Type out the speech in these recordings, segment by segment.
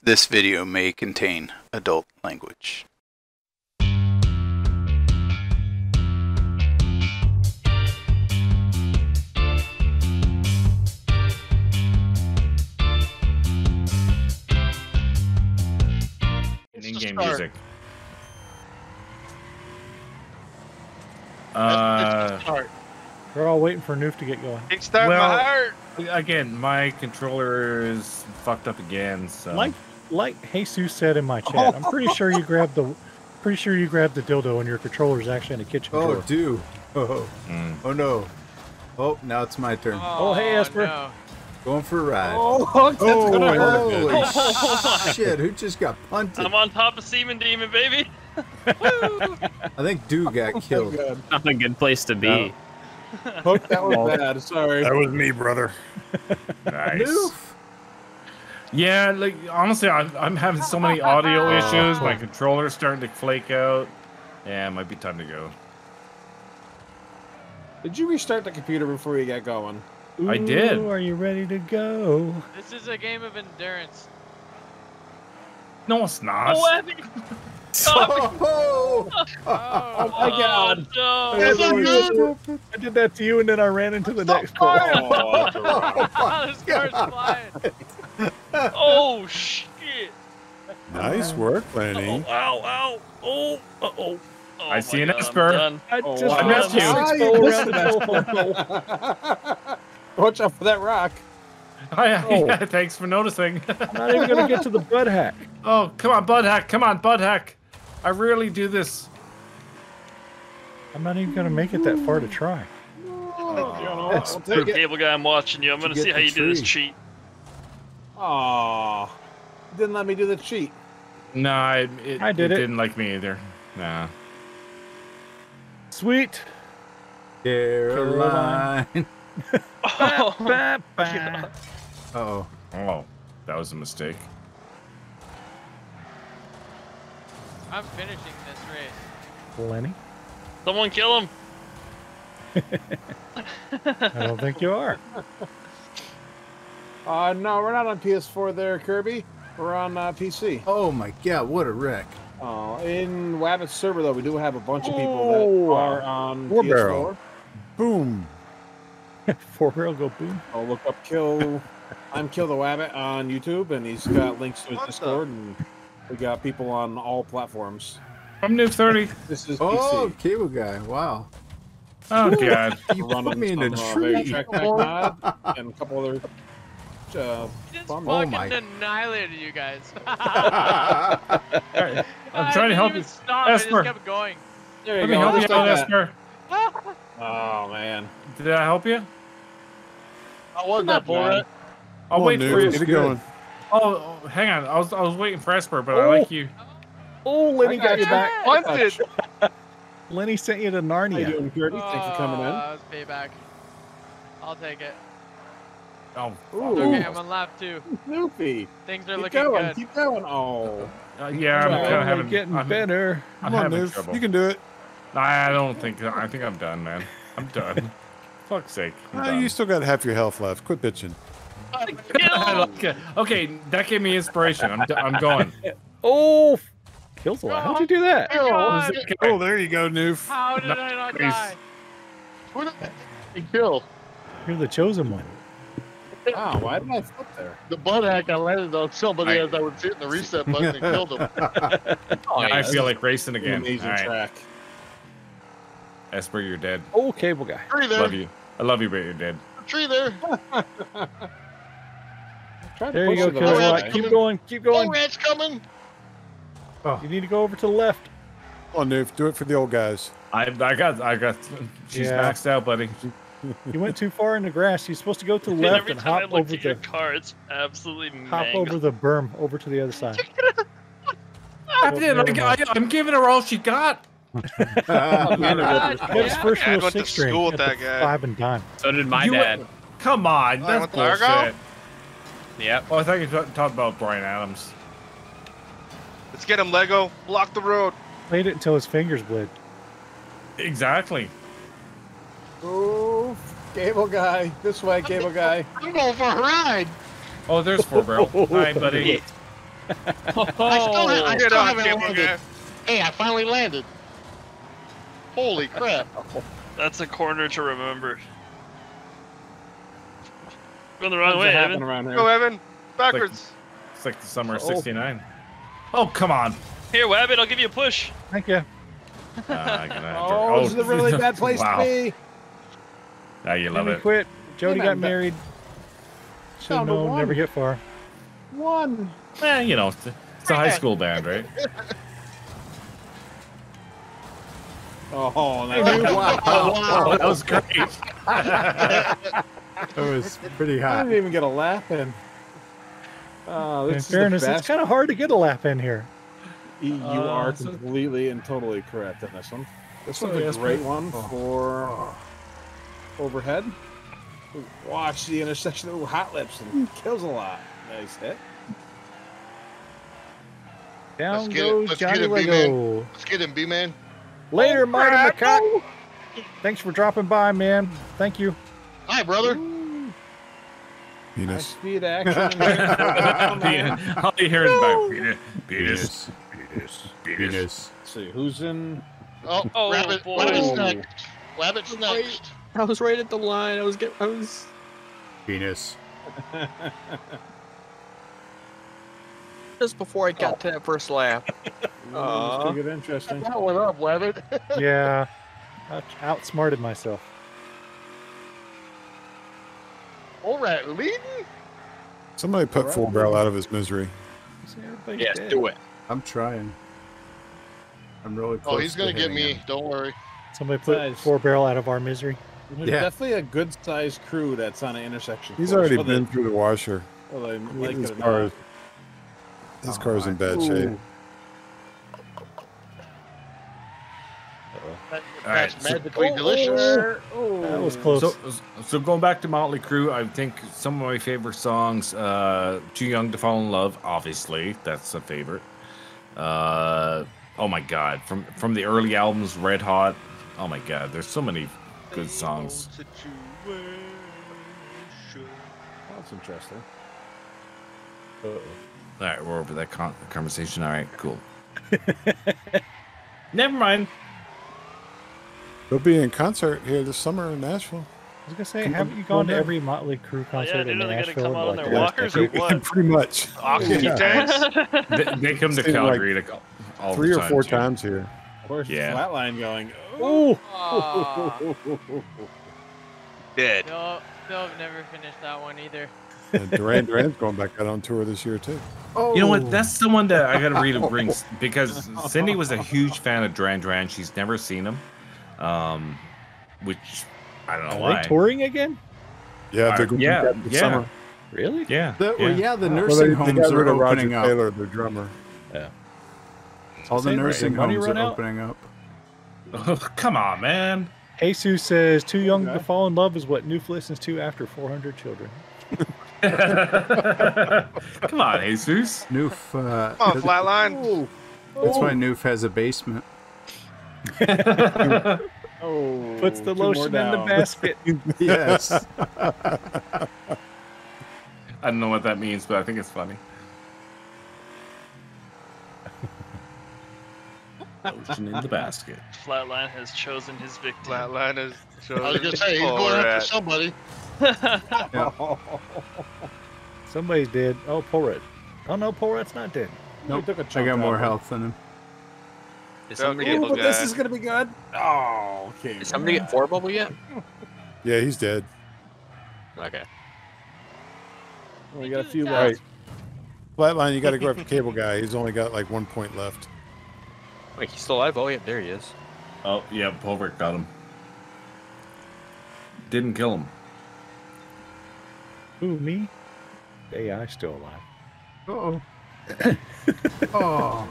This video may contain adult language. in-game music. That's- Uh, start. We're all waiting for Noof to get going. Kickstart well- my heart. again, my controller is fucked up again. So Like like Jesus said in my chat, I'm pretty sure you grabbed the pretty sure you grabbed the dildo and your controller is actually in the kitchen Oh, drawer. do. Oh, Mm. oh no. Oh, now it's my turn. Oh, hey, Esper. no. Going for a ride. Oh, that's gonna hurt. Holy shit, who just got punted? I'm on top of Seaman Demon, baby. I think Dew got killed. Good. Not a good place to be. Hook, that was bad. Sorry. That was me, brother. nice. Noof. Yeah, like honestly, I'm, I'm having so many audio issues. My oh. controller's starting to flake out. Yeah, it might be time to go. Did you restart the computer before you got going? I did. Are you ready to go? This is a game of endurance. No, it's not. Oh, I think- Oh, oh, my God. No. That's so good. I did that to you, and then I ran into the next car. Oh, that's. Oh, this car's flying. Oh shit! Nice work, Oh, Lenny. ow, ow, oh, uh oh. Oh I see an God, I'm Esper. I Oh, just wow. Missed you. Six bow you around missed the telephone. Watch out for that rock. Hi, Oh. yeah, thanks for noticing. I'm not even gonna get to the butt hack. oh, come on, Bud Hack. Come on, Bud Hack. I rarely do this. I'm not even gonna make it that far to try. Oh, That's I'll take it. Cable guy, I'm watching you. I'm gonna see how the you do this cheat. Aw. Didn't let me do the cheat. No, I, it, I did it. Didn't like me either. Nah. Sweet. Caroline. Oh, Ba, ba. Oh, Oh, that was a mistake. I'm finishing this race. Lenny, Someone kill him. I don't think you are. Uh, no, we're not on PS4 there, Kirby. We're on uh, PC. oh my God! What a wreck. Uh, in Wabbit's server, though, we do have a bunch of people Oh, that are on War PS4. barrel. Boom. Four barrel go boom. I'll look up Kill. I'm Kill the Wabbit on YouTube, and he's got links to his What the- Discord, and we got people on all platforms. I'm Noob 30. This is Oh, PC. cable guy. Wow. Oh, God. You We're put me in a some, uh, tree. Backtrack Tech Mod and a couple other. Uh, just Bum. Oh my- annihilated you guys. I'm I trying to help you. Stop. I Esper. just kept going. there you Let me go. help you out, that. Esper. Oh man. Did I help you? I was Not that, Borat? bad. I'll Come on, wait dude. for you. Get it going. Oh, oh, hang on. I was I was waiting for Esper, but I Oh. like you. Oh, Lenny got got you you. back. Punted. Lenny sent you to How you Narnia. doing, Curtis? Thanks for coming Oh, in. That was payback. I'll take it. Oh, Ooh, Okay, I'm on lap two. Snoopy. Things are Keep looking going. good. Keep going. Oh. uh, yeah. I'm Well, kind Oh, of having. getting I'm, better. I'm Come having Noof. trouble. You can do it. I don't think. I think I'm done, man. I'm done. Fuck's sake. I'm done. you still got half your health left. Quit bitching. okay. okay, that gave me inspiration. I'm, I'm going. Oh, kills a lot. How'd you do that? God, Oh, there you go, Noof. how did I not Nice. die? Who did he kill? You're the chosen one. Wow. Why did I flip there? The butt hack I landed on somebody I- as I was hitting the reset button and killed him. Oh, Now I feel like racing again. amazing All right, track. Esper, you're dead. Oh, cable guy. Tree there. Love you. I love you, but you're dead. Tree there. There you go, the killer. other Alright. Keep going. Keep going. Oh, rat's coming. Oh. You need to go over to the left. Come on, Noof. Do it for the old guys. I, I got, I got. She's Yeah. maxed out, buddy. You went too far in the grass. You're supposed to go to the left every and time I hop look over at your the car, it's absolutely hop mangled. over the berm over to the other side. I did. I, I, I'm giving her all she got. Oh God, His first I real went six string. with that guy. Five and dime. So did my You dad. went- Come on, that's went Largo? bullshit. Yep. Oh, I thought you ta- talked about Bryan Adams. Let's get him, Lego. Block the road. Played it until his fingers bled. Exactly. Ooh, cable guy. This way, cable guy. I'm going for a ride. Oh, there's four barrel. Hi, buddy. I still, ha- I still on, haven't cable landed. guy. Hey, I finally landed. Holy crap! That's a corner to remember. Going the wrong does way, Evan. around here? Go, Evan. Backwards. It's like the summer of Oh. '69. Oh come on! Here, Wabbit, I'll give you a push. Thank you. Uh, I'm gonna have Oh, this is a really bad place wow. to be. Now you love Jimmy it. quit. Jody Hey, got man, married. Should Down to know, one. never get far. One. Eh, you know, it's a, it's a high school band, right? Oh, Hey, that's dude. wow. Oh, that was great. That was pretty hot. I didn't even get a laugh in. Oh, In this is fairness, the it's kind of hard to get a laugh in here. You you Uh, are so- completely and totally correct in this one. This So one's a yes, great one for overhead. Watch the intersection of hot lips and kills a lot. Nice hit. Down Let's goes Let's get Johnny it, B-Man. Lego. Let's get him, B-man. Later, Oh, Mighty crap. Macaque. Thanks for dropping by, man. Thank you. Hi, brother. Nice Penis. speed action. Come on. All you hear is about penis, penis, Penis. penis. Penis. Let's see who's in. Oh, Oh, rabbit. boy. Rabbit's Oh. next. Rabbit's next. I was right at the line. I was get. I was. Penis. Just before I got to that first lap. This Aw. could get interesting. That one up, Rabbit. Yeah, I outsmarted myself. All right, leading. Somebody put Full Barrel out of his misery. Yes, dead. do it. I'm trying. I'm really close. Oh, he's gonna to get me. him. Don't worry. Somebody put Nice. four barrel out of our misery. There's Yeah. definitely a good sized crew that's on an intersection. He's course, already whether- been through the washer. whether they like His it car is, his car's in bad Ooh. shape. That, All right, that's so- magically delicious. That was close. So, so going back to Motley Crue, I think some of my favorite songs, uh, "Too Young to Fall in Love," obviously, that's a favorite. Uh, oh my God, from from the early albums, Red Hot. Oh my God, there's so many good songs. That's interesting. All right, we're over that con- conversation. All right, cool. Never mind. They'll be in concert here this summer in Nashville. I was gonna say, Come haven't you gone to come every Motley Crue Oh, concert yeah, in dude, are they gonna Nashville? come in, out on like, their walkers or what? Pretty much. Oxygen Yeah. tanks. They, they come to Seem like Calgary to go all Three the or four too. times here. Where's Yeah. Flatline going? Oh, Aw. Dead. No, no, I've never finished that one either. And Duran Duran's going back out on tour this year too. Oh, You know what? That's someone that I got to read a brings because Cindy was a huge fan of Duran Duran. She's never seen him, um, which I don't know are why. they touring again? Yeah, they're Uh, going yeah, back the yeah. summer. Really? Yeah, The, yeah. well, yeah, the nursing they, they homes got are rid of Roger opening up. Taylor, their drummer. Yeah. All the Saying, right, nursing money homes run are out? opening up. Oh, come on, man. Jesus says, "Too young to fall in love" is what Noof listens to after 400 children. come on, Jesus. Noof. Uh, Come on, that- flatline. that's why Noof has a basement. Oh, Puts the lotion in the basket. Yes. I don't know what that means, but I think it's funny. Lotion in the basket. Flatline has chosen his victim. Flatline is. I was gonna say he's going after somebody. Somebody's dead. Oh, Polrat. Oh no, Polrat's not dead. Nope. took a I chunk got more health than him. Did somebody, get- Ooh, get, but this is gonna be good. Oh, okay. did somebody get four bubble yet? Yeah, he's dead. Okay. We got a few Right. left. Flatline, you got to go after Cable Guy. He's only got like one point left. Wait, he's still alive? Oh, yeah, there he is. Oh, yeah, Pulveric got him. Didn't kill him. Who me? AI still alive. Uh oh. oh.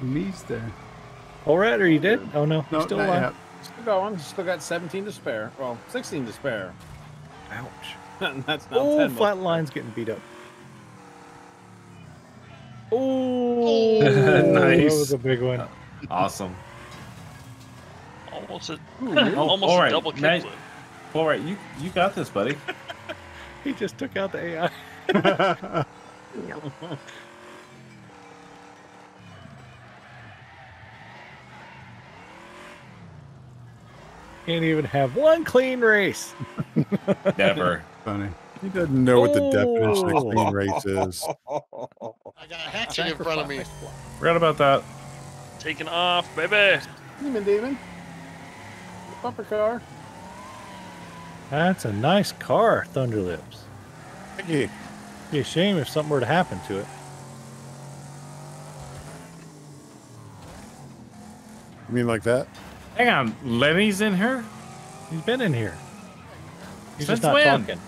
Me's there. Polrat, are you dead? Oh no, No, still alive. yet. Still going. Still got 17 to spare. Well, 16 to spare. Ouch. That's not Oh, 10. but- Flatline's getting beat up. Oh, Nice. That was a big one. Uh, awesome. Almost a, Oh, almost all a right, double nice. All right, you you got this, buddy. He just took out the AI. Can't even have one clean race. Never. Funny. He doesn't know what the definition of clean race is. I got a hatchet in front of me. Forgot about that. Taking off, baby. Demon, demon. Bumper car. That's a nice car, Thunderlips. Yeah. Be a shame if something were to happen to it. You mean like that? Hang on, Lenny's in here? He's been in here. He's Since just not when? talking.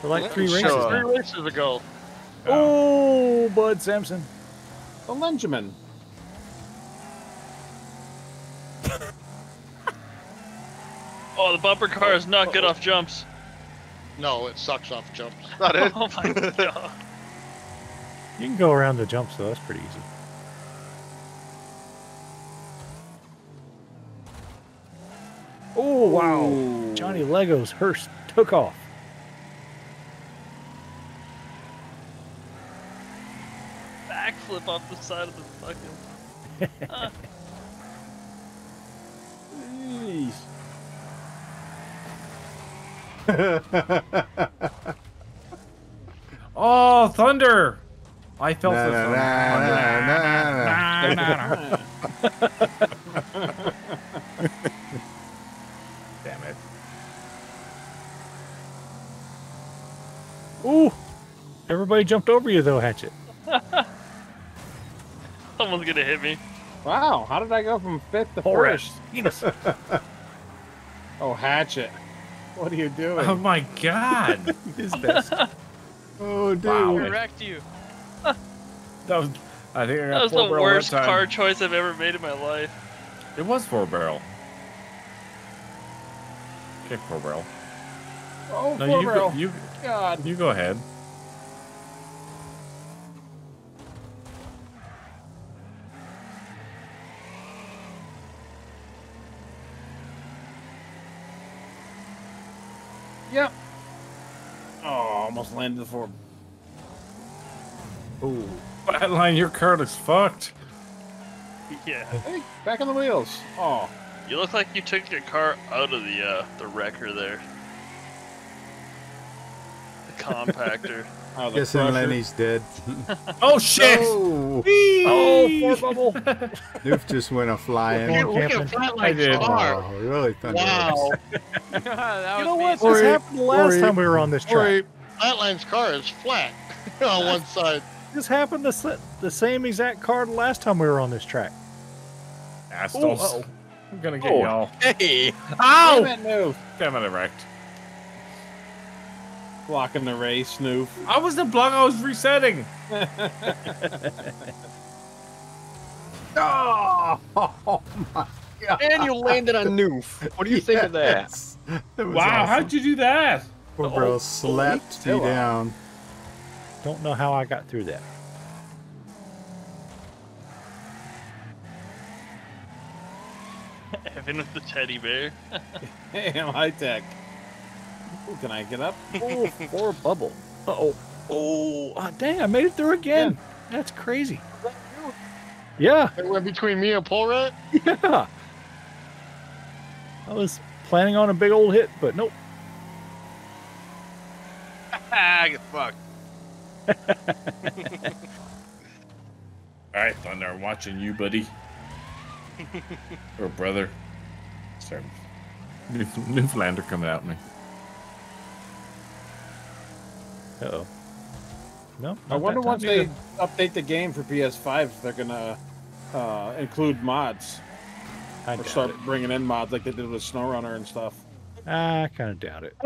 For like three me races. show now. Three races ago. Oh, Bud Simpson. The oh, Lenjamin. Oh, the bumper car is not good oh. off jumps. No, it sucks off jumps. Not it. Oh my god. You can go around the jumps, though. That's pretty easy. Oh, wow. Johnny Lego's hearse took off. Backflip off the side of the fucking. Jeez. Oh, thunder! I felt Na, the thunder. Damn it. Ooh. Everybody jumped over you, though, Hatchet. Someone's gonna hit me. Wow, how did I go from fifth to Poor first? Enos. Oh, Hatchet. What are you doing? Oh my god! His best. Oh, dude. Wow. I wrecked you. That was. I think I got That was the worst car choice I've ever made in my life. It was four barrel. Okay, four barrel. oh, No, four you go, barrel. you God. you go ahead. Yep. Oh, almost landed the four. Ooh. Flatline, your car looks fucked. Yeah. Hey, back on the wheels. Oh, You look like you took your car out of the uh, the wrecker there. The compactor. oh the Guessing crusher. Lenny's dead. Oh shit! Oh, oh, poor bubble. Noof just went a flying. Going Look at camping. Flatline's did. car. Oh, really? Thunder. Wow. that You was know me. what? Sorry. This happened last Sorry. time we were on this track. Sorry. Flatline's car is flat on one side. This happened the, the same exact car the last time we were on this track. Assholes. uh-oh. I'm gonna get Oh. y'all. Hey, Ow! Damn it, Noof. Damn it, I wrecked. Blocking the race, Noof. I was the block I was resetting. Oh, oh my god. and you landed on Noof. What do you think of that? That Wow, awesome. how'd you do that? Poor Oh, bro oh, slapped still you up. down. Don't know how I got through that. Evan with the teddy bear. Hey, I'm high tech. Ooh, can I get up? Oh, poor bubble. Uh oh. Oh, ah, dang, I made it through again. That's crazy. Yeah, It went between me and Polrat. yeah. I was planning on a big old hit, but nope. Get fucked. All right, Thunder, I'm watching you, buddy. or brother. Sorry. New, Newfoundlander coming at me. Uh oh. No, I wonder once time they either. update the game for PS5 if they're gonna uh, include mods I or start it. bringing in mods like they did with SnowRunner and stuff. I kind of doubt it.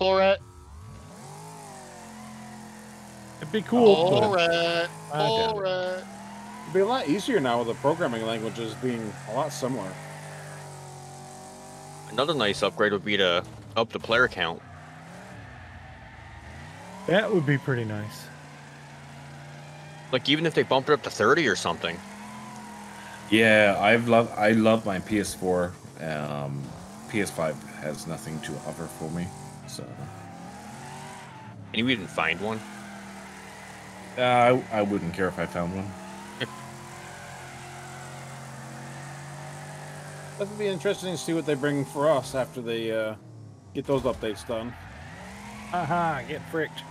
Polrat. It'd be cool. Paul but Rat. I it. It'd be a lot easier now with the programming languages being a lot similar. Another nice upgrade would be to up the player count. That would be pretty nice. Like even if they bumped it up to 30 or something. Yeah, I've love I love my PS4. Um, PS5 has nothing to offer for me, so And you didn't find one. Uh, I, I wouldn't care if I found one. That would be interesting to see what they bring for us after they uh, get those updates done. Aha, get fricked.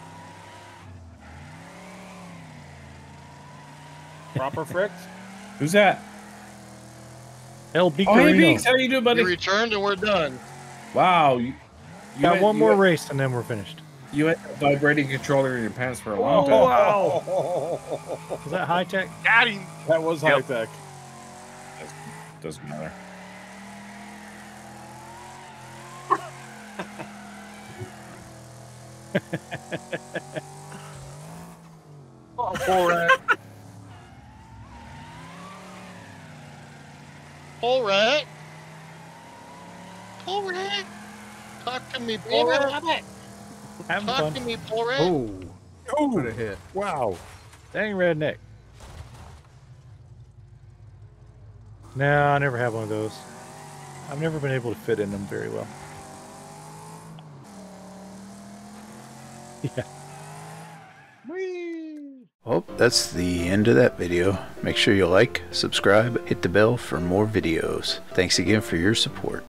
Proper fricked? Who's that? LB Oh, hey, Carino. Beaks, how you doing, buddy? We returned and we're done. Wow, you, you Got had- one you more had- race and then we're finished. You had a vibrating controller in your pants for a long Oh, time. wow. Is that high tech? Got him. That was Yep. high tech. Doesn't matter. Oh, poor rat. Poor rat. Poor rat. Talk to me, poor rat. Having Talk fun. to me, poor rat. Oh, Oh, what a hit. wow. Dang redneck. No, I never have one of those. I've never been able to fit in them very well. Yeah. Well, that's the end of that video. Make sure you like, subscribe, hit the bell for more videos. Thanks again for your support.